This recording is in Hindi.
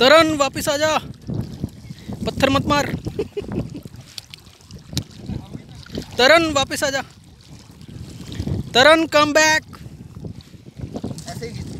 तरन वापस आ जा। पत्थर मत मार। तरन वापस आ जा। तरन कम बैक ऐसे ही